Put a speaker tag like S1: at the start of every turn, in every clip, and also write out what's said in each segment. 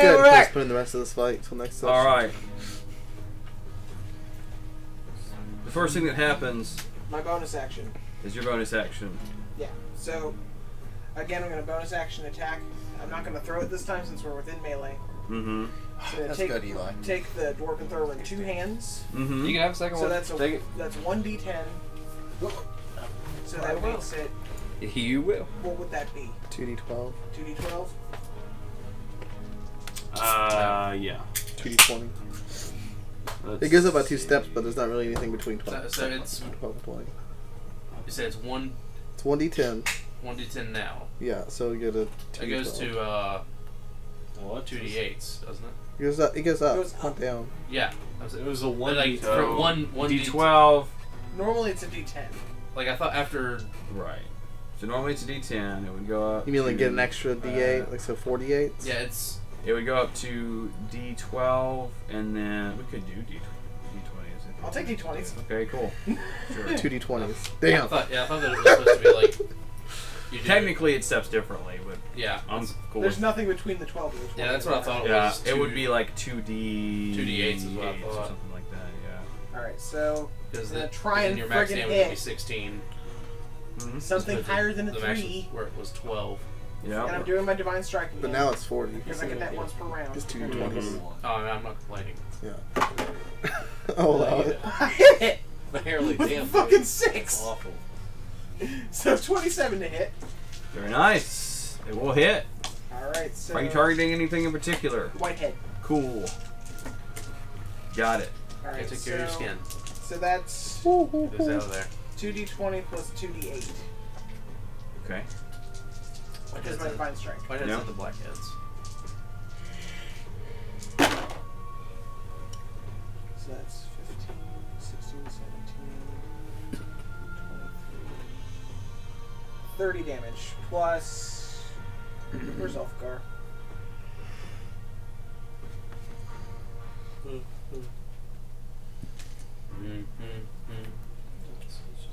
S1: Hey,
S2: good. Let's put in the rest of this fight until next session.
S3: All right. The first thing that happens
S1: My bonus action.
S3: is your bonus action.
S1: Yeah. So, again, I'm going to bonus action attack. I'm not going to throw it this time since we're within melee.
S3: Mm-hmm.
S1: So
S4: That's
S1: take,
S4: good, Eli.
S1: Take the dwarven thrower in two hands.
S3: Mm-hmm.
S5: You can have a second
S1: So
S5: one.
S1: that's a, that's one d10. So
S5: I
S1: that
S5: will.
S1: makes it.
S5: You will.
S1: What would that be?
S2: 2d12,
S1: Two d12.
S3: Uh, yeah.
S2: 2d20.
S3: Let's
S2: It goes up by two
S3: see.
S2: steps, but there's not really anything between 12,
S6: So, so it's
S2: 12 and 20.
S6: you said it's one
S2: It's 1d10.
S6: one d ten now.
S2: Yeah, so you get a 2d12.
S6: It goes to uh
S5: What?
S6: two d eights, doesn't it?
S2: It goes up, it goes up, It
S1: Goes
S2: not
S1: up.
S2: down.
S6: Yeah.
S5: It was a
S6: But
S5: one.
S6: like
S3: So,
S6: for one one d
S3: D12.
S1: Normally it's a d10.
S6: Like I thought after
S3: Right. So normally it's a D10. It would go up.
S2: You mean like get an extra d8,
S3: uh,
S2: like so 48?
S6: yeah it's
S3: It would go up to D12, and then we could do D D20s.
S1: I'll take d20s.
S3: Okay, cool. Sure.
S2: 2d20s.
S6: I
S2: Damn!
S6: thought yeah I thought that it was supposed to be like you do
S3: Technically, it steps differently, but
S6: yeah
S3: I'm cool.
S1: There's
S3: with-
S1: nothing between the 12 and the 20.
S6: yeah that's what I thought it
S3: Yeah,
S6: was.
S3: it would be like two D.
S6: 2d8s is what I
S3: or
S6: thought.
S3: something like that. Yeah.
S1: Alright, so
S6: because
S1: gonna
S6: the
S1: try and
S6: your max
S1: friggin'
S6: damage would be
S1: hit.
S6: sixteen.
S3: Mhm.
S1: something
S6: Because the-
S1: higher than a
S6: the max
S1: 3.
S6: where it was twelve.
S1: And I'm doing my divine strike.
S2: But now it's 40.
S1: Because I get that once per round.
S2: Just two
S1: Mhm.
S2: d20s.
S6: Oh, I'm not complaining.
S2: Yeah. oh, wow.
S1: I hit it!
S5: Barely.
S1: With
S5: Damn.
S1: fucking
S5: dude.
S1: six!
S5: Awful.
S1: So 27 to hit.
S3: Very nice. It will hit.
S1: Alright, so.
S3: Are you targeting anything in particular?
S1: Whitehead.
S3: Cool. Got it.
S1: Alright,
S6: take
S1: so,
S6: care of your skin.
S1: So that's
S6: Get this out of there.
S1: 2d20 plus 2d8.
S3: Okay.
S1: Because my divine strike.
S6: Whiteheads
S3: Yeah.
S6: not the blackheads.
S1: So that's 15, 16, 17, 23. 30 damage plus. Where's Ulfgar? Mm-hmm.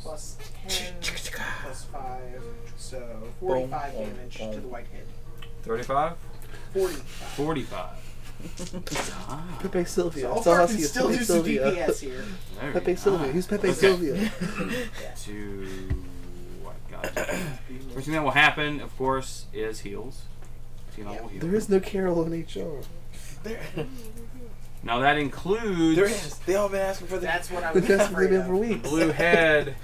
S1: Plus 10, plus 5. So 45
S2: Boom, boom,
S1: damage
S2: boom.
S1: to the whitehead.
S3: 35?
S1: 45.
S3: 45. ah.
S2: Pepe Sylvia.
S1: So
S2: It's all
S1: Ulfgar
S2: us
S1: can
S2: here.
S1: still
S2: Pepe
S1: do some
S2: Sylvia.
S1: DPS here.
S3: Very
S2: Pepe Sylvia.
S3: nice.
S2: Who's Pepe
S3: Okay.
S2: Sylvia?
S3: To what? Gotcha. First thing that will happen, of course, is heals. Tina will heal.
S2: There is no Carol in HR.
S4: There,
S3: Now that includes
S4: there is. They all been asking for the.
S1: That's what I was
S2: That's what they've been for weeks.
S3: blue head.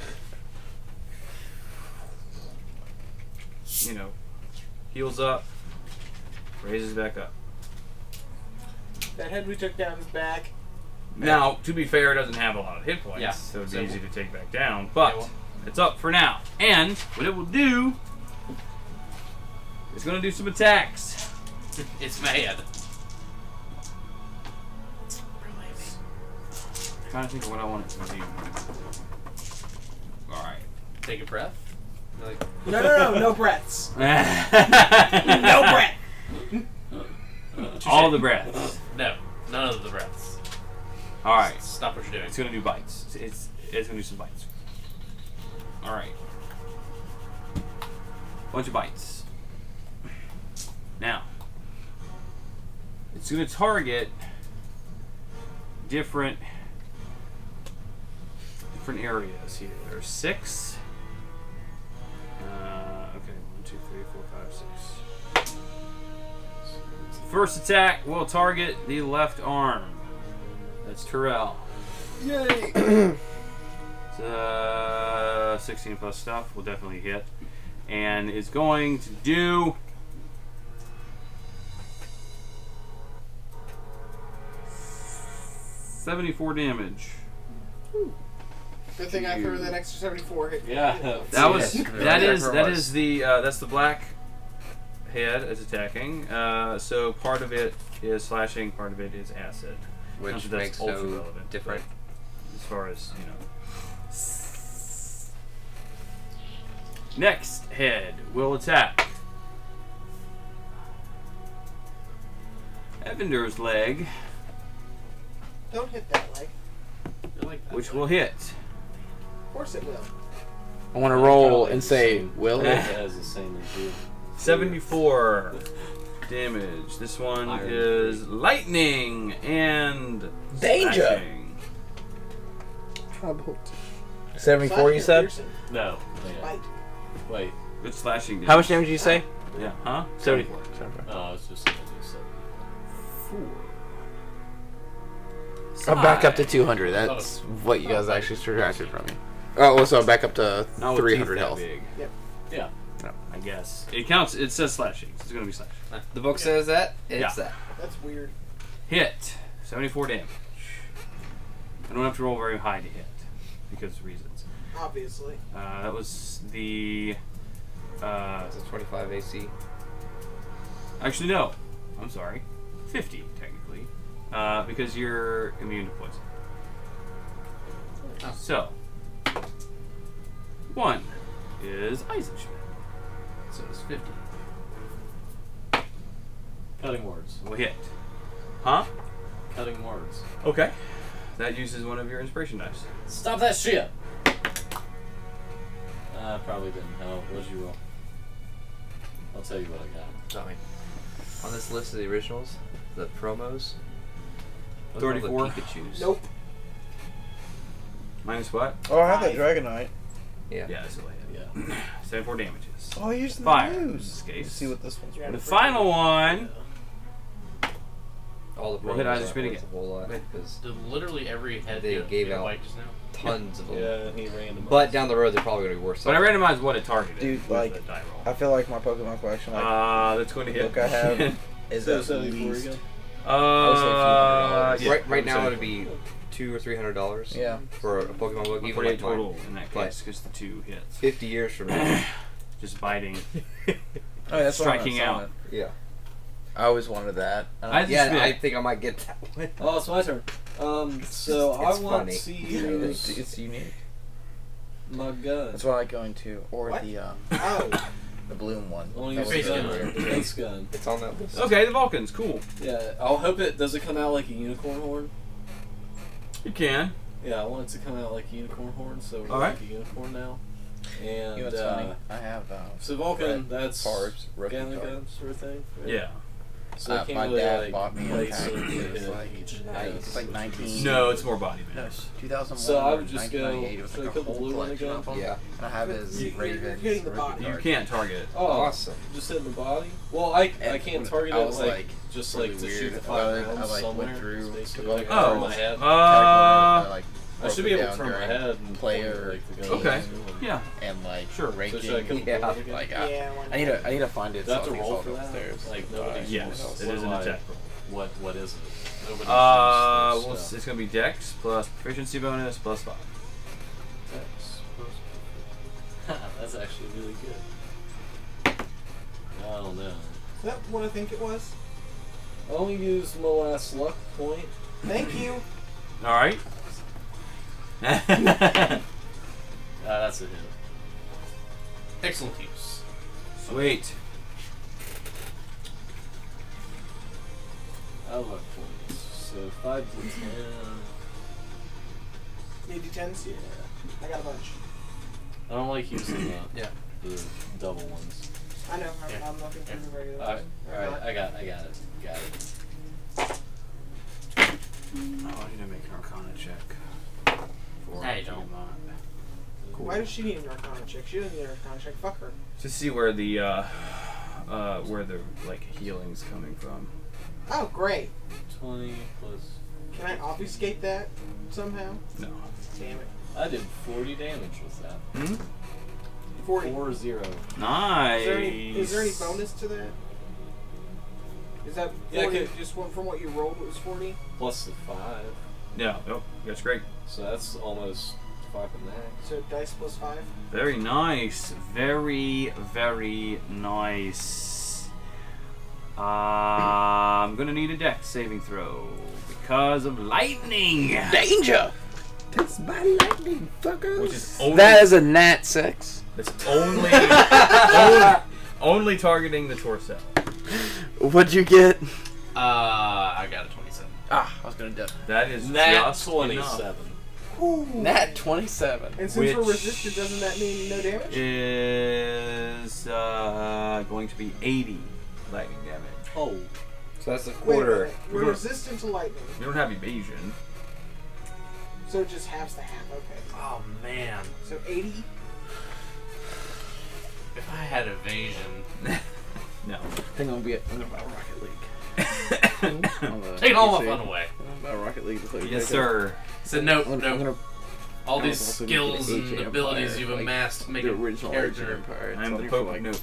S3: You know, heals up, raises back up.
S1: That head we took down is back.
S3: Now, to be fair, it doesn't have a lot of hit points,
S6: Yeah.
S3: so it's
S6: So-
S3: easy to take back down. But it's up for now. And what it will do is going to do some attacks.
S6: It's mad.
S3: trying to think of what I want it to do. All right.
S6: Take a breath. Like,
S1: No, no, no, no breaths.
S3: no
S1: No breath.
S3: All the breaths.
S6: no, none of the breaths.
S3: All right.
S6: Stop what you're doing.
S3: It's gonna do bites. It's it's, it's gonna do some bites. All right. Bunch of bites. Now, it's gonna target different different areas here. There's six. Uh, okay, one, two, three, four, five, six. First attack will target the left arm. That's Terrell.
S4: Yay!
S3: Uh, 16 plus stuff will definitely hit. And is going to do. Seventy-four damage.
S1: Good thing I threw that extra 74 hit.
S5: Yeah.
S3: That was
S5: Yeah.
S3: that is
S5: Whatever it
S3: that
S5: was.
S3: is the uh, that's the black head is attacking. Uh, so part of it is slashing, part of it is acid.
S5: Which
S3: that
S5: makes
S3: ultra
S5: so
S3: relevant,
S5: different.
S3: As far as you know. Next head will attack. Evendur's leg,
S1: Don't hit that leg.
S6: Like that
S3: which
S6: leg.
S3: will hit.
S1: Of course it will.
S4: I want to roll and say, will
S5: It
S4: it?
S5: has the same as you.
S3: 74. damage. This one
S5: Iron
S3: is lightning and
S2: Danger.
S3: slashing.
S7: Trouble.
S2: 74, you said?
S1: Piercing,
S5: No. Wait.
S1: Bite.
S5: Wait.
S3: Good slashing damage.
S2: How much damage did you say?
S3: Yeah, huh?
S2: 74. 74.
S5: Oh, it's just. It's just
S3: Four.
S2: I'm back up to 200.
S5: Oh.
S2: That's what you guys actually subtracted from me. Oh, well, so I'm back up to
S3: Not with
S2: 300
S3: teeth that
S2: health.
S3: big,
S5: yeah.
S3: I guess. It counts. It says slashing. So it's gonna be slashing.
S8: The book says that. It's
S3: Yeah.
S8: that.
S1: That's weird.
S3: Hit. 74 damage. I don't have to roll very high to hit because of reasons.
S1: Obviously.
S3: Uh, that was the. Uh,
S8: It's a 25 AC.
S3: actually, no. I'm sorry. 50, technically. Uh, because you're immune to poison.
S8: Oh.
S3: So. One is Eisenschmidt. So it's 50.
S5: Cutting words.
S3: We hit. Huh?
S5: Cutting words.
S3: Okay. That uses one of your inspiration dice.
S5: Stop that shit! Uh, probably didn't. How what'd you roll? I'll tell you what I got.
S8: Tell me. On this list of the originals, the promos. what's all the
S3: 34.
S8: Pikachu's.
S1: Nope.
S3: Minus what?
S2: Oh, I have
S1: that
S2: Dragonite.
S8: Yeah.
S3: Yeah, that's a hit.
S5: Yeah.
S3: 74 damages.
S2: Oh, I used the
S3: Fire, in
S2: news.
S3: this case.
S2: Let's see what this one's
S3: The final one.
S8: All the
S3: We'll
S8: promos
S3: hit
S8: aren't
S3: again.
S8: a whole lot because
S6: Did literally every head
S8: They
S6: get,
S8: gave
S6: get
S8: out-
S6: wiped just now?
S8: tons of them.
S5: Yeah, he randomized.
S8: But down the road, they're probably going to be worse.
S3: But I randomized what it targeted.
S2: Dude,
S3: with
S2: like,
S3: the die roll.
S2: I feel like my Pokemon collection like,
S3: Uh, that's going to hit.
S2: book I have is
S5: So
S2: at
S5: 74
S2: least.
S5: again?
S3: uh, yeah,
S8: right, right now, it'd be two or three hundred dollars.
S2: Yeah.
S8: For a Pokemon book, even
S3: 48
S8: like mine.
S3: total in that
S8: But-
S3: case, because the two hits.
S8: Fifty years from now.
S3: Just biting.
S2: Oh, that's why I'm
S3: Striking out.
S2: it.
S8: yeah.
S2: I always wanted that. And
S3: I
S2: I,
S8: Yeah. I think I might get that one.
S5: Oh, it's my turn. Um, so I
S8: It's
S5: want
S8: funny.
S5: to
S2: it's,
S5: use
S2: it's unique.
S5: my gun.
S2: That's why I like going to, or
S1: What?
S2: the um,
S1: Oh.
S2: the bloom one.
S5: I want
S2: That
S5: to
S2: was
S5: use
S6: Face gun.
S5: gun.
S2: weird.
S5: The base gun.
S8: It's on that list.
S3: Okay, the Vulcans, cool.
S5: Yeah, I'll hope it does it come out like a unicorn horn.
S3: You can.
S5: Yeah, I want it to come out like a unicorn horn, so we're
S3: All right.
S5: like a unicorn now. And
S2: You know what's
S5: uh,
S2: funny? I have uh,
S5: so Vulcan,
S2: Red
S5: that's
S2: cards, rookie
S5: Gamma
S2: cards.
S5: gun sort of thing. right?
S3: Yeah.
S5: So
S2: Uh,
S5: can't
S2: my
S5: really
S2: dad
S5: like
S2: bought me a
S5: place
S2: pack.
S5: it
S2: It was like-
S5: each
S2: I-
S5: house.
S2: it's like 19
S3: No, it's more body
S2: No, 2001
S5: So I
S2: or
S5: would just go-
S2: 1998. It was like a
S5: put the
S2: whole
S5: blue one
S2: collection
S5: again?
S2: of them.
S8: Yeah.
S2: And I have his
S1: You- you're-
S2: Raven.
S1: you're hitting the body.
S3: You can't target it.
S5: Oh,
S8: Awesome.
S5: Just hit the body. Well, I I can't
S2: when
S5: target
S2: I
S5: it
S2: was,
S5: like,
S2: like,
S5: just
S2: really
S5: like to
S2: weird
S5: shoot the
S2: about
S5: five.
S2: I,
S5: rounds
S2: like, went through
S5: It's basically like
S2: like,
S3: Oh.
S5: my head.
S3: Uh,
S2: I, like,
S5: I should be able to turn my head and
S2: player
S5: point, like, the gun
S3: Okay. Yeah.
S2: and like
S3: Sure.
S2: Ranking.
S5: should I
S8: Yeah.
S5: bullet again?
S2: like
S1: Yeah,
S2: I, I need to I need to find it.
S5: Do I have
S2: so
S5: to
S2: I can
S5: roll
S2: solve
S5: for
S2: it
S5: that?
S2: upstairs.
S5: Like,
S2: Uh,
S5: nobody-
S3: Yes,
S5: What
S3: it is an
S5: I-
S3: attack roll.
S5: What what is it? Nobody
S3: Uh,
S5: knows
S3: well,
S5: this
S3: it's, gonna be Dex plus proficiency bonus plus five.
S5: That's actually really good. I don't know.
S1: Is that what I think it was?
S5: I only used my last luck point.
S1: Thank you.
S3: All right.
S5: Ah, that's a hit.
S6: Excellent use.
S3: Sweet.
S5: I have luck points. So five to ten.
S1: Need D10s?
S5: Yeah.
S1: I got a bunch.
S5: I don't like using the
S8: Yeah.
S5: the double ones.
S1: I know. I'm,
S6: Yeah.
S1: I'm looking for the regular
S5: All
S1: right,
S5: All right. I got I got it. Got it.
S3: Oh, I need to make an Arcana check. For
S6: No, don't.
S3: Tiamat.
S1: Why does she need an Arcana check? She doesn't need an Arcana check. Fuck her.
S3: To see where the uh, uh, where the like healing's coming from.
S1: Oh, great.
S5: Twenty plus
S1: Can I obfuscate that somehow?
S3: No.
S1: Damn it.
S5: I did forty damage with that.
S3: Hmm?
S1: 40.
S5: Four zero.
S3: Nice.
S1: Is there, any, is there any bonus to that? Is that 40
S5: Yeah, I
S1: just from what you rolled? It was 40?
S5: Plus the five.
S3: Yeah. Oh, that's great.
S5: So that's almost five and max.
S1: So dice plus 5?
S3: Very nice. Very, very nice. Uh, I'm gonna need a dex saving throw because of lightning,
S2: Danger. That's my lightning, fuckers.
S3: which is only
S2: that is a nat six.
S3: it's only, only only targeting the torso.
S2: What'd you get?
S6: Uh, I got a 27.
S2: Ah, I was gonna do.
S3: That is
S5: Nat
S3: just
S5: twenty-seven.
S1: Ooh.
S2: Nat twenty-seven.
S1: And since we're
S3: Which-
S1: resisted, doesn't that mean no damage?
S3: enough. Is uh, going to be 80 lightning damage.
S5: Oh.
S8: So that's a
S1: Wait a
S8: quarter.
S1: minute. We're resistant to lightning,
S3: We don't have evasion.
S1: so it just halves the half. Okay.
S6: Oh man.
S1: So 80.
S6: If I had evasion,
S3: No.
S2: I think I'm gonna be. I'm gonna buy Rocket League. On the
S6: take all my fun away.
S2: I'm gonna buy Rocket League. to play
S3: yes, sir.
S6: So no,
S2: I'm,
S6: no.
S2: I'm gonna
S6: all
S2: I
S6: these
S2: was also gonna get
S6: skills and
S2: of
S6: abilities
S2: Empire,
S6: you've
S2: like,
S6: amassed make
S2: the
S6: a
S2: original Age
S6: character.
S2: Empire. It's
S3: I'm
S2: on
S3: the Pope.
S2: like
S3: Nope.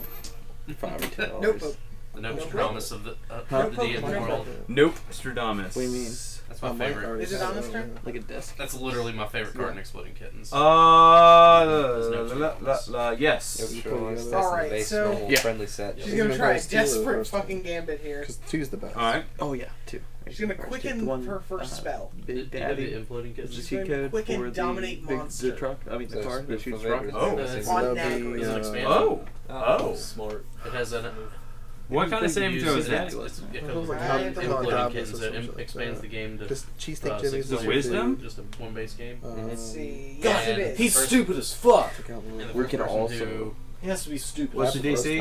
S2: five or ten dollars.
S1: Nope. nope.
S6: The no
S1: Nope.
S6: promise of the uh,
S2: Huh?
S6: of the D in the world.
S3: Nope. Stradamus.
S2: What do you mean?
S6: That's my
S2: Oh,
S6: favorite.
S2: already
S1: Is it on this turn?
S2: Like a desk.
S6: That's literally my favorite card
S2: Yeah.
S6: in Exploding Kittens.
S3: Uh, la, la, la, la, yes.
S8: Nope, sure.
S2: All
S8: That's the
S1: right,
S8: base
S1: so-
S2: Yeah.
S8: friendly set.
S1: She's
S2: She's
S1: gonna
S2: gonna
S1: try a desperate fucking gambit here.
S2: Because two's the best.
S3: All right.
S2: Oh yeah, two.
S1: She's gonna quicken
S2: one,
S1: her first
S2: uh,
S1: spell.
S2: Big
S6: Did- did the
S2: Daddy.
S6: Imploding
S2: It's
S6: Kittens.
S2: the
S1: She's
S2: cheat
S1: gonna
S2: code
S1: quicken
S2: for the
S1: dominate
S2: big
S1: monster.
S2: the truck. I mean
S8: So
S2: the
S8: it's
S2: car that
S8: good
S2: shoots rockets.
S3: Oh.
S6: It's
S8: It's
S1: on
S2: That'll
S1: Nagrie.
S2: be,
S6: It's an
S2: uh,
S6: expansion.
S3: Oh. Oh.
S5: Smart.
S6: It has an.
S3: What kind of saving
S6: use
S3: throw
S6: it-
S3: is that?
S6: It's, it's, it
S2: It
S6: comes
S2: like
S1: how-
S6: Imploding
S1: how
S2: tablets
S6: It
S2: something
S6: im-
S2: like
S6: expands the game to
S2: Just cheesesteak
S6: uh,
S2: Jimmy's.
S3: The wisdom?
S6: Just a one-base game.
S2: Um,
S1: Let's see. Yes, it
S6: and
S1: is.
S5: He's stupid as fuck.
S2: check out
S6: And the
S2: we
S6: first
S2: can
S6: person
S2: also.
S6: to,
S5: He has to be stupid.
S3: What's the DC?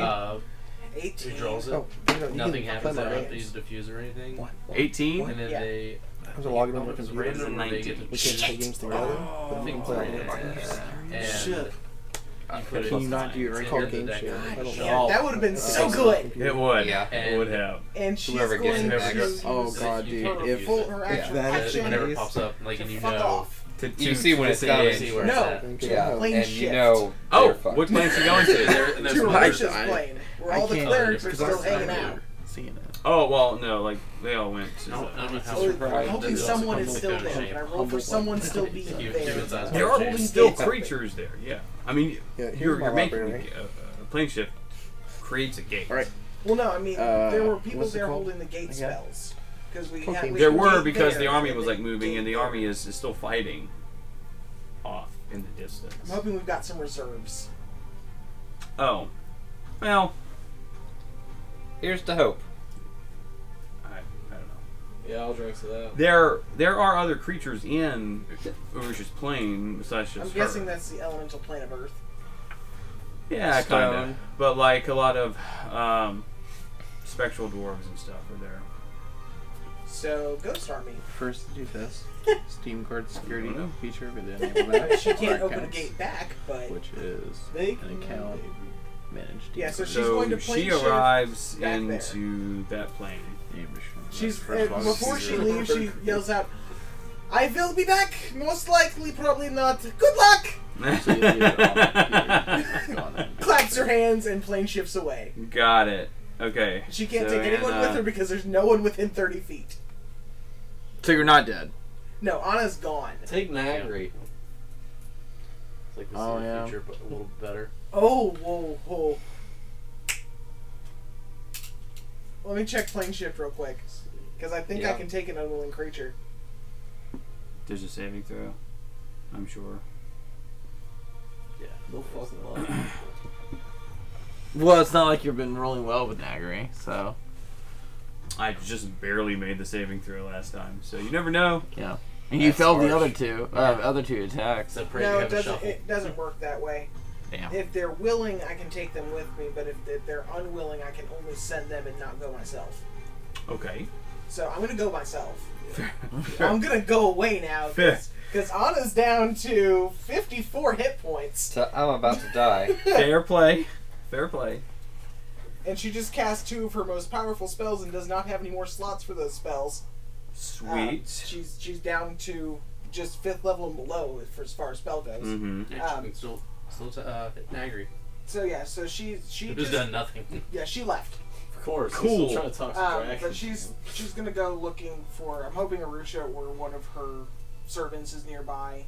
S6: Uh,
S1: 18.
S6: who draws it,
S2: Oh, you
S6: nothing happens.
S2: play
S6: They don't have to use a diffuse or anything.
S2: What?
S3: 18?
S6: And then
S1: Yeah.
S6: they.
S2: I was logging on
S6: oh,
S2: my
S6: it was
S2: computer.
S6: random, or they get to
S2: We can't play games together. but
S6: I
S2: we
S6: think
S2: can play
S6: it's
S2: on
S6: random.
S2: the
S5: Shit.
S6: you put it
S2: Can you not do it
S6: it's
S2: right
S6: in
S2: game
S6: deck.
S2: share? I don't
S1: Yeah,
S2: know.
S1: that would have been
S2: Uh,
S1: so
S2: on
S1: good.
S3: It would.
S8: Yeah.
S3: It would have.
S1: And she's
S8: Whoever
S1: going
S8: gets
S1: to
S8: it
S1: use.
S2: Oh god, dude!
S6: can't
S2: If
S1: full
S6: it.
S1: her
S2: Yeah.
S1: action
S2: that
S1: action
S6: whenever it
S2: is-
S6: pops up, like and you
S1: fuck
S6: know.
S1: off.
S3: To,
S8: You see when it's
S3: say
S8: coming.
S3: it.
S6: See where
S1: No.
S6: it's at.
S8: Yeah.
S1: Plane
S8: and you know.
S3: Oh,
S8: they're
S3: what planes you going to?
S6: there- and there's
S1: To
S6: some
S1: Raish's
S6: others.
S2: I-
S1: plane, where all the clerics are still hanging out.
S2: Seeing it.
S3: Oh, well, no, like, they all went to.
S6: I don't- I don't know how
S1: So
S6: surprised
S1: I'm hoping someone is still
S6: kind of
S1: there,
S6: shape.
S1: I roll for someone still being
S6: Huge,
S1: there.
S3: There are
S1: Holding
S3: still creatures there, yeah. I mean,
S2: Yeah,
S3: you're, you're making a, a plane shift creates a gate.
S2: All right.
S1: Well, no, I mean
S2: Uh,
S1: there were people there
S2: called?
S1: holding the gate
S2: Again?
S1: spells because we,
S2: Called
S1: had, we
S3: There were
S1: gate
S3: because the army was like moving, and the army is, is still fighting off in the distance.
S1: I'm hoping we've got some reserves.
S3: Oh, well,
S8: Here's the hope.
S3: I, I don't know.
S5: Yeah, I'll drink to that.
S3: There, there are other creatures in Urusha's plane besides just
S1: I'm
S3: her.
S1: guessing that's the elemental plane of Earth.
S3: Yeah, kind of. But like a lot of um, spectral dwarves and stuff are there.
S1: So Ghost Army.
S2: First, do this. Steam card security
S3: I
S2: feature, but then enable that.
S1: She can't
S2: That
S1: open a gate back, but
S2: Which is
S1: they
S2: an account managed.
S1: Yeah, so she's
S3: so
S1: going to plane
S3: she
S1: shift
S3: arrives
S1: back there.
S3: into that plane.
S2: card.
S1: she's
S2: First
S1: uh, before she leaves, she yells out, "I will be back. Most likely, probably not. Good luck."
S2: So you leave it on the computer. Gone then.
S1: Claps her hands and plane shifts away.
S3: Got it. Okay.
S1: She can't
S3: So,
S1: take anyone
S3: Anna-
S1: with her because there's no one within 30 feet.
S2: So you're not dead.
S1: No, Anna's gone.
S5: Take Nagrie.
S6: It's like this
S2: Oh,
S6: in the
S2: yeah.
S6: future, but a little better.
S1: Oh, whoa, whoa. Let me check plane shift real quick. Because I think I can take an unwilling creature.
S3: There's a saving throw. I'm sure.
S5: Yeah, no fucking love.
S2: Well, it's not like you've been rolling well with Nagari, so
S3: I just barely made the saving throw last time, so you never know.
S2: yeah. And you
S6: That's
S2: failed the other two, uh, other two attacks.
S6: Except pray
S1: no, it
S6: have a
S1: doesn't. It doesn't work that way.
S2: Damn.
S1: If they're willing, I can take them with me. But if if they're unwilling, I can only send them and not go myself.
S3: Okay.
S1: So I'm gonna go myself. I'm gonna go away now because Anna's down to 54 hit points,
S8: So I'm about to die.
S3: Fair play. Fair play.
S1: and she just cast two of her most powerful spells and does not have any more slots for those spells. Uh,
S3: Sweet.
S1: she's she's down to just fifth level and below for as far as spell goes.
S3: mm-hmm.
S6: Yeah,
S1: Um,
S6: she can still, still t- uh, hit Nagrie.
S1: So yeah, so she she
S6: Who's
S1: just
S6: done nothing.
S1: yeah she left.
S5: Of course.
S3: Cool.
S5: He's still trying to talk to
S1: Um,
S5: Draken.
S1: but she's she's gonna go looking for. I'm hoping Arusha or one of her servants is nearby.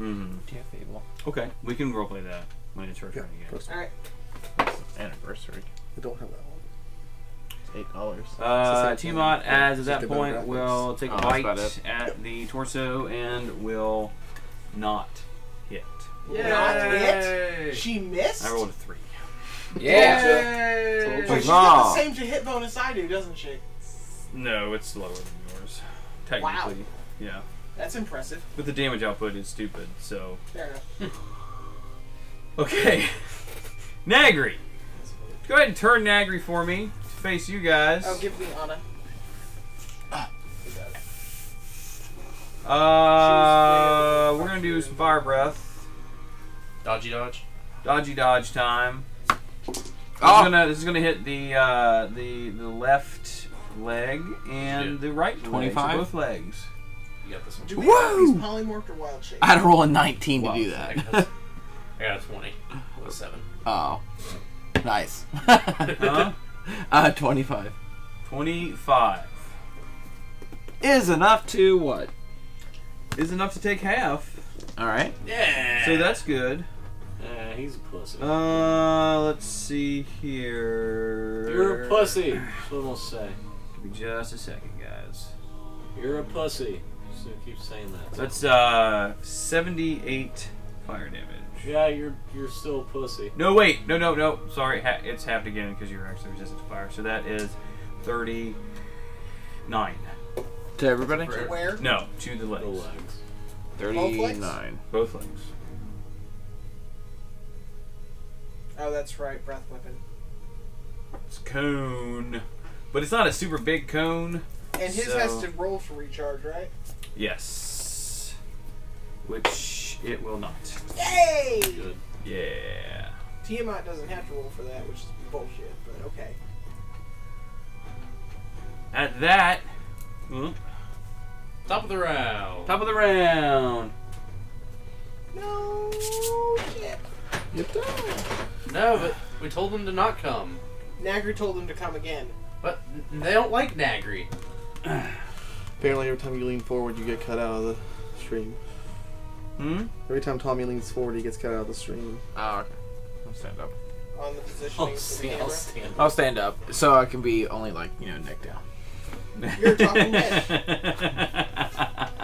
S3: Mm-hmm.
S2: Yeah, Fable.
S3: Okay, we can roleplay that when it's her turn again.
S1: All right.
S2: Anniversary. I don't have that one. It's eight dollars.
S3: Uh, Tiamat, as at that
S2: a bit of
S3: point, will take a
S2: Oh,
S3: bite
S2: it.
S3: at the torso and will not hit.
S1: Not hit. She missed.
S3: I rolled a three.
S8: Yeah.
S1: But
S5: Told
S1: she's
S5: you.
S1: got the same to hit bonus I do, doesn't she?
S3: No, it's lower than yours. Technically, yeah.
S1: That's impressive.
S3: But the damage output is stupid, so.
S1: Fair enough.
S3: Okay. Nagrie. Go ahead and turn Nagrie for me. To face you guys.
S1: Oh, give me Anna.
S3: Uh, we're gonna do some fire breath.
S6: Dodgy dodge.
S3: Dodgy dodge time. This is
S2: Oh.
S3: gonna this is gonna hit the uh, the the left leg and
S6: Shit.
S3: the right leg, so
S2: 25?
S3: both legs.
S6: You got this one.
S1: Do we know if he's
S2: Whoa!
S1: polymorphed or wild shape?
S2: I had to roll a 19 to
S3: Wow.
S2: do
S6: I
S2: that.
S6: got, I got a 20 with a 7.
S2: oh. Nice.
S3: Huh?
S2: uh, 25.
S3: Twenty five
S2: Is enough to what?
S3: is enough to take half,
S2: Alright.
S6: Yeah.
S3: so that's good.
S5: Eh, he's a pussy.
S3: Uh, let's see here.
S5: You're a pussy. That's what I'm gonna say.
S3: Give me just a second, guys.
S5: You're a pussy. Just gonna keep saying that.
S3: That's uh 78 fire damage.
S5: yeah, you're you're still a pussy.
S3: No, wait, no, no, no. Sorry, ha- it's halved again because you're actually resistant to fire. So that is 39.
S2: To everybody?
S1: To where?
S3: No, to the
S5: The
S3: legs.
S5: legs.
S2: 39.
S3: Both legs.
S1: Oh, that's right. Breath weapon.
S3: It's cone, but it's not a super big cone.
S1: And his
S3: So-
S1: has to roll for recharge, right?
S3: Yes, which it will not.
S1: Yay!
S5: Good.
S3: Yeah.
S1: Tiamat doesn't have to roll for that, which is bullshit, but okay.
S3: At that, well,
S6: Top of the round.
S3: top of the round.
S1: No shit.
S6: No, but we told them to not come.
S1: Nagrie told them to come again.
S6: But they don't like Nagrie.
S7: Apparently, every time you lean forward, you get cut out of the stream.
S3: Hmm.
S7: Every time Tommy leans forward, he gets cut out of the stream.
S2: Oh, okay. I'll stand up.
S1: On the positioning
S5: I'll,
S1: of the
S5: stand, I'll
S1: camera.
S5: stand.
S2: I'll stand up so I can be only like, you know, neck down.
S1: You're talking head.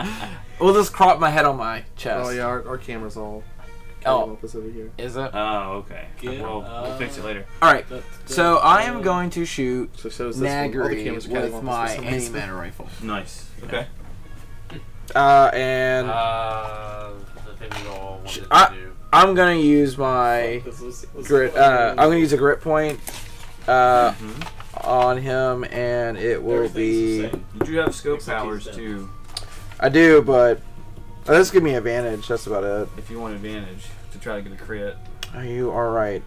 S2: We'll just crop my head on my chest.
S7: Oh yeah, our, our camera's all
S2: Oh.
S7: oh. us over here.
S2: Is it?
S3: oh, okay.
S5: Get,
S3: We'll, we'll fix it later.
S2: Alright, so I am going to shoot
S7: So it shows this one. All
S2: Nagrie
S7: cameras
S2: with
S7: off
S2: my
S7: this for
S2: anti-matter rifle.
S3: Nice. Okay.
S2: Uh, and
S6: Uh, the thing we all wanted to
S2: I-
S6: do.
S2: I'm gonna use my
S5: This was- was
S2: grit. Uh, I'm gonna use a grit point uh,
S3: Mhm.
S2: on him, and it will be.
S5: the same.
S3: You do have scope powers too,
S2: I do, but uh, this give me advantage. That's about it.
S3: if you want advantage to try to get a crit.
S2: You are right.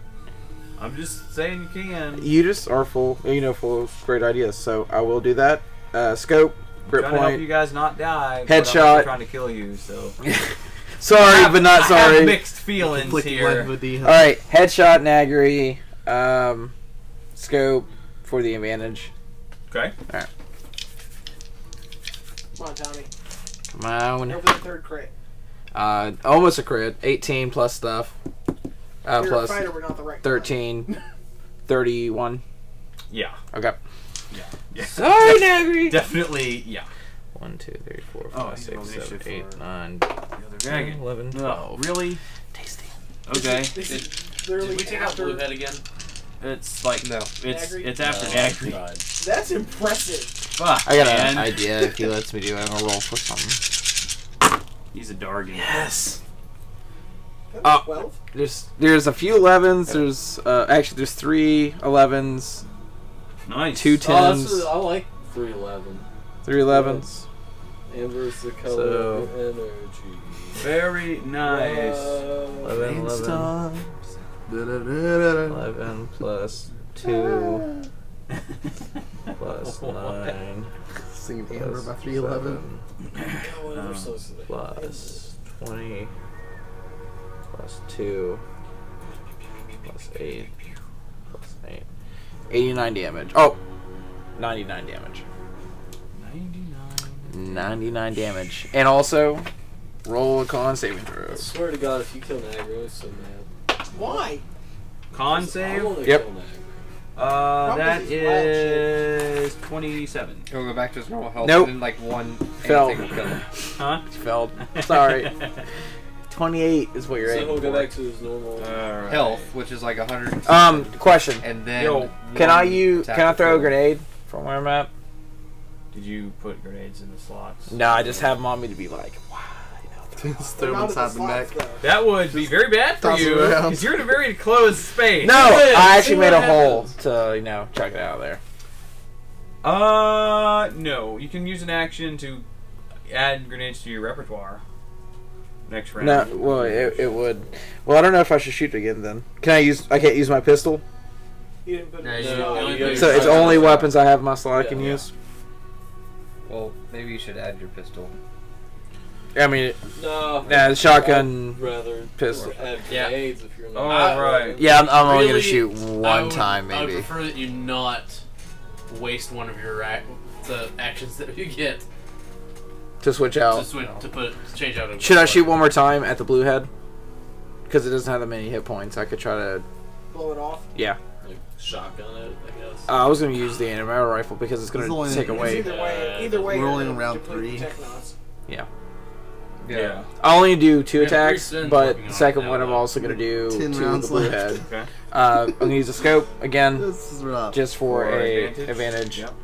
S3: I'm just saying you can.
S2: You just are full. You know, full of great ideas. So I will do that. Uh, scope, grit
S3: trying to help you guys not die. but I'm
S2: Headshot.
S3: trying to kill you. So
S2: Sorry, but not
S3: I have
S2: sorry.
S3: mixed feelings here.
S7: the,
S2: All right, headshot, Nagrie, um, scope for the advantage.
S3: Okay. All right.
S1: Come on, Tommy.
S2: Come on.
S1: Over the third crit.
S2: Uh, almost a crit. 18 plus stuff. Uh,
S1: You're
S2: plus
S1: a fighter, but not the right
S2: 13. 31.
S3: Yeah.
S2: Okay.
S3: Yeah. Yeah.
S2: Sorry, Nagrie.
S3: Definitely. Yeah.
S2: 1, 2, 3, 4,
S3: Oh,
S2: 5,
S3: he's
S2: 6, 7, 8, 9,
S3: The other dragon.
S2: 11,
S3: No,
S2: 12.
S3: really?
S2: Tasty.
S3: Okay.
S1: This is
S6: Did we take out
S1: after.
S6: Bluehead again?
S3: It's like
S7: No.
S3: It's
S1: Nagrie?
S3: it's after
S5: No,
S3: Nagrie.
S5: tried.
S1: That's impressive.
S3: Fuck.
S2: I got
S3: man.
S2: an idea if he lets me do it. I'm going to roll for something.
S3: He's a Dargan.
S2: Yes.
S1: That's
S2: Oh.
S1: 12?
S2: There's there's a few 11s. There's uh, actually there's three 11s,
S3: Nice.
S2: two
S5: Oh, that's,
S2: 10s,
S5: I like 311.
S2: three 11s.
S5: Amber's the color
S2: So-
S5: of energy.
S3: Very nice.
S5: Love.
S2: 11, 11, 11 plus 2 plus 9
S7: Singing Amber by 311.
S2: 7
S5: they're so sick.
S2: plus 20 plus 2 plus 8 plus 8. 89 damage. Oh! 99 damage.
S3: 99.
S2: 99 damage. And also, roll a con saving throw.
S5: I swear to God, if you kill Nagro, so mad.
S1: Why?
S3: Con
S5: I
S3: save.
S2: Yep.
S5: kill
S3: Uh,
S1: Probably
S3: that
S1: his wild
S3: is 27.
S8: He'll go back to his normal health.
S2: Nope.
S8: And like one
S2: Fell.
S8: anything will kill.
S3: Huh?
S2: Felled. Sorry. 28 is what you're
S5: So
S2: aiming
S5: he'll go
S2: for.
S5: back to his normal.
S3: Alright.
S8: Health, which is like a hundred.
S2: Um, question.
S8: and then
S3: Yo,
S2: Can I
S8: one
S2: use? Can I throw a grenade from where I'm at?
S3: Did you put grenades in the slots?
S2: No, I just have mommy to be like, wow.
S7: Just
S1: They're
S7: throw him
S1: not in the
S7: neck.
S1: though.
S3: That would be very bad for you because you're in a very closed space.
S2: No,
S3: Good.
S2: I actually made a hole to you know check it out of there.
S3: Uh, no. You can use an action to add grenades to your repertoire. Next round.
S2: No, well, it, it would. Well, I don't know if I should shoot again. Then can I use? I can't use my pistol.
S1: You didn't put
S6: No, you-
S1: in.
S6: only put
S2: So it's only weapons I have in my slot I
S5: Yeah.
S2: can
S5: Yeah.
S2: use.
S8: Well, maybe you should add your pistol.
S2: I mean,
S5: No.
S2: nah, the shotgun.
S5: I'd rather
S2: pistol.
S5: add
S6: Yeah.
S5: grenades if you're not.
S3: Oh,
S6: I-
S3: right.
S2: Yeah, I'm, I'm only gonna shoot one
S6: would-
S2: time, maybe.
S6: I would
S2: maybe.
S6: prefer that you not waste one of your ac- the actions that you get
S2: To switch out.
S6: to,
S2: out.
S6: switch, to put to change out. a
S2: Should I shoot one more time at the blue head? Because it doesn't have that many hit points. I could try to.
S1: Blow it off.
S2: Yeah.
S5: Like shotgun it, I guess.
S2: Uh, I was gonna use the anti rifle because it's
S7: It's
S2: gonna
S7: only-
S2: take away.
S1: Either way,
S5: Uh,
S1: either way,
S7: we're only in round three.
S1: Technos.
S3: Yeah.
S2: I only do two
S6: We
S2: attacks, but the second
S6: now,
S2: one I'm also gonna do
S7: Ten
S2: to the
S7: rounds
S2: blue
S7: left.
S2: head.
S3: Okay.
S2: Uh, I'm gonna use a scope again,
S7: This is rough.
S2: just for,
S3: For
S2: a
S3: advantage.
S2: advantage.
S3: Yep.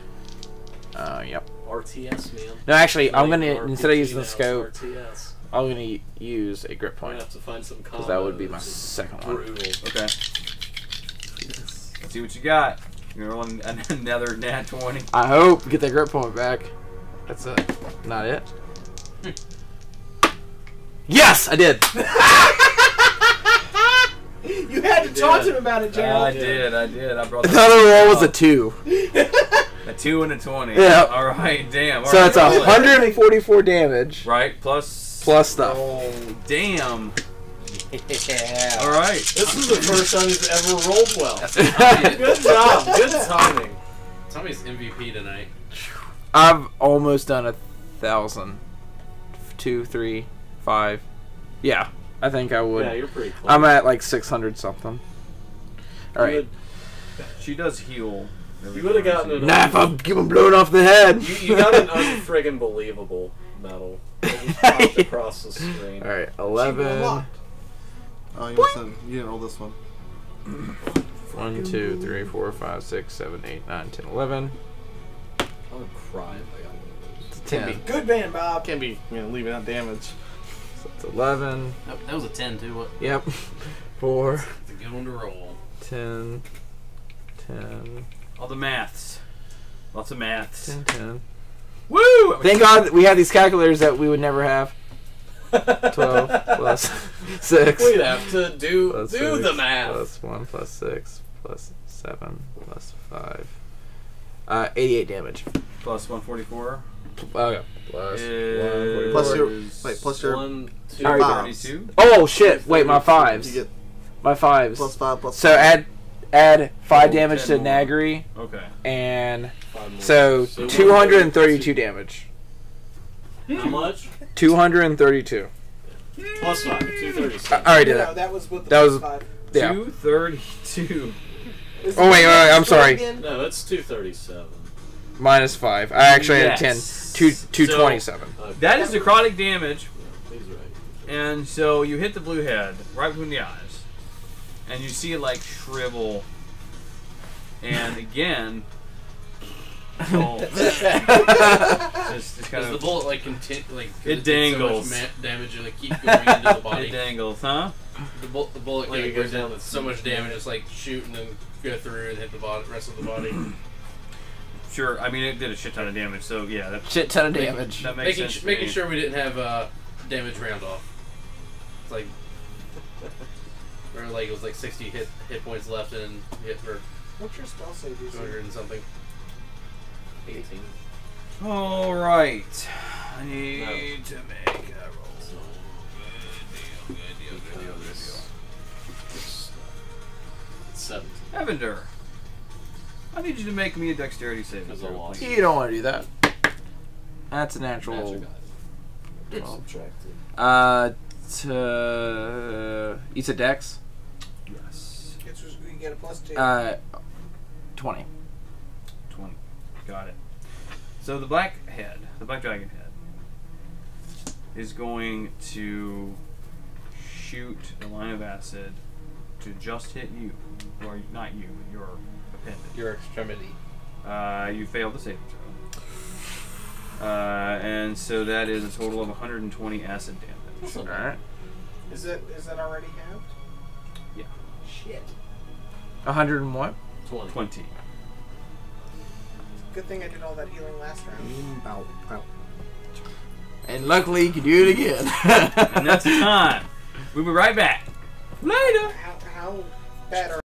S2: Uh, yep.
S5: RTS, man.
S2: No, actually, I'm gonna instead of using the scope,
S5: RTS.
S2: I'm gonna use a grip point
S5: have to find some
S2: because that would be my
S5: combos.
S2: second one.
S5: Brutal.
S3: Okay. Let's see what you got. You're rolling another nat 20.
S2: I hope get that grip point back. That's it. Not it. Yes, I did.
S1: You had to
S5: You
S1: talk
S5: did.
S1: to him about it,
S3: Yeah,
S1: Gerald.
S3: I did, I did. I brought
S2: The other roll was a two,
S3: a 2 and a 20.
S2: Yeah.
S3: Alright, damn.
S2: so
S3: alright,
S2: it's
S3: roll it.
S2: 144 damage
S3: Right, plus.
S2: plus stuff.
S3: Oh, damn.
S8: Yeah.
S3: Alright.
S5: This is the first time he's ever rolled well. Good job. Good timing.
S6: Tommy's MVP tonight.
S2: I've almost done a thousand. Two, three, five. Yeah, I think I would.
S5: Yeah, you're pretty close.
S2: I'm at like 600 something. All right.
S3: She does heal.
S5: You would have gotten an
S2: Nah, if I'm getting blown off the head.
S5: You, you got an unfriggin' believable medal. Popped across the screen.
S2: All right, 11.
S7: Oh, you, must have, you didn't roll this one.
S2: 1, 2, 3, 4, 5, 6, 7, 8, 9, 10, 11.
S5: I would cry if I got one of those.
S2: 10.
S1: Good man, Bob.
S7: Can't be, you know, leaving out damage.
S2: So 11.
S6: That, that was a ten too. What?
S2: Yep. 4,
S6: It's a good one to roll.
S2: 10, 10,
S3: All the maths. Lots of maths.
S2: 10, 10.
S3: Woo!
S2: Thank God we have these calculators that we would never have. 12 plus 6.
S5: We'd have to do
S2: plus
S5: do
S2: six,
S5: the math.
S2: Plus 1 plus 6 plus 7 plus 5. Uh, 88 damage.
S3: Plus 144.
S2: Okay. Plus uh,
S3: is-
S7: Plus your-
S3: is
S7: wait, plus your-
S5: One, two,
S2: Alright.
S7: Fives.
S2: Oh shit! Wait, my fives. My fives.
S7: plus five, plus
S2: So
S7: five.
S2: add add five
S3: Oh,
S2: damage to
S3: 10 more.
S2: Nagrie
S3: Okay.
S2: and so
S5: So
S2: two hundred and thirty-two damage.
S5: How hmm. much?
S2: Two hundred and thirty-two.
S5: Plus five. Hmm. Two
S2: I already did
S1: no,
S2: that.
S1: that was with the
S2: That
S1: plus
S2: was-
S1: five.
S2: Yeah.
S3: 232.
S2: Oh, wait,
S1: it-
S2: wait, wait, I'm sorry.
S5: No, it's two thirty-seven.
S2: Minus five. I actually had ten.
S3: Yes.
S2: Two two
S3: So-
S2: twenty-seven.
S5: Okay.
S3: That is necrotic damage,
S5: He's right.
S3: and so you hit the blue head right between the eyes, and you see it like shrivel, and again, oh, just, just kind
S6: Does the bullet like continue like 'cause
S3: It
S6: did so much
S3: dangles.
S6: ma- damage and like keep going into the body?
S3: it dangles, huh?
S6: The, bu- the bullet
S5: Like
S6: like,
S5: goes
S6: goes
S5: down
S6: down
S5: the
S6: so much damage, it's like shoot and then go through and hit the body, rest of the body.
S3: Sure. I mean, it did a shit ton of damage, so yeah, that,
S2: Shit ton of damage.
S3: that makes
S6: making
S3: sense. to
S6: making
S3: me.
S6: sure we didn't have uh, damage round off. It's like or like it was like 60 hit hit points left and hit for
S1: What's your spell save? DC?
S6: 200 and something.
S5: 18.
S3: All right. I need to make a roll.
S5: So,
S3: Good deal, good deal, good deal, good deal.
S5: it's, 17.
S3: Evendur, I need you to make me a dexterity save.
S5: Because I lost.
S2: You don't want to do that. That's a
S5: Magic
S2: natural.
S5: item. Subtracted.
S2: Uh, to you said Dex.
S3: Yes.
S1: It's just- you get a plus two.
S2: Uh, twenty.
S3: 20. Got it. So the black head, the black dragon head, is going to shoot a line of acid to just hit you. Or not you, your appendage.
S8: Your extremity.
S3: Uh, you failed the saving throw. Uh, and so that is a total of 120 acid damage.
S5: That's not
S2: All
S5: bad.
S2: right.
S1: is that is that already halved?
S3: Yeah.
S1: Shit.
S2: A hundred and what?
S5: 20.
S3: 20.
S1: Good thing I did all that healing last round.
S7: Mm, Ow, ow.
S2: And luckily, you can do it again.
S3: and that's time. We'll be right back. Later.
S1: How, how bad are